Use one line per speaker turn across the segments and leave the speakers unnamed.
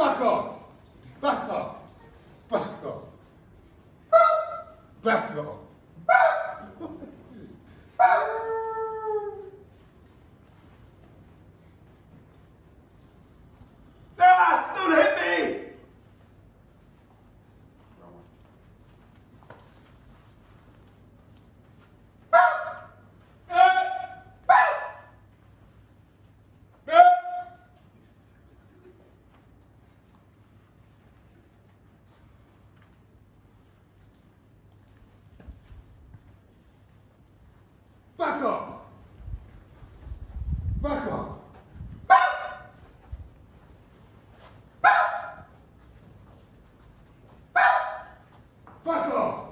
Back off. Back off. Back off. Fuck off!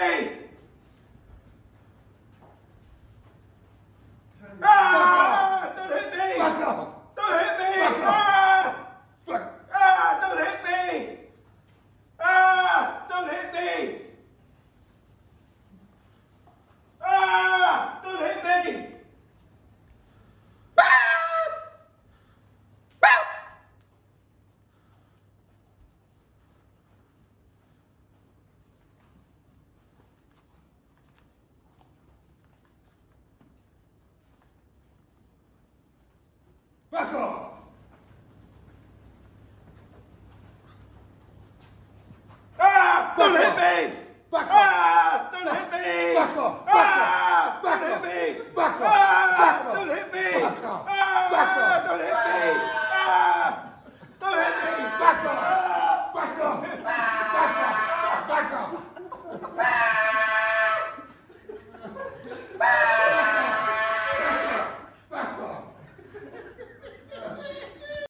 Me!
Back off.
Ah, don't
Back
hit
off.
me!
Back off.
Ah, don't hit me!
Back off. Back
Ah,
off. Back
don't
off.
hit me!
Back off.
Ah,
Back off.
don't hit me!
Back off.
Ah,
Back off.
don't hit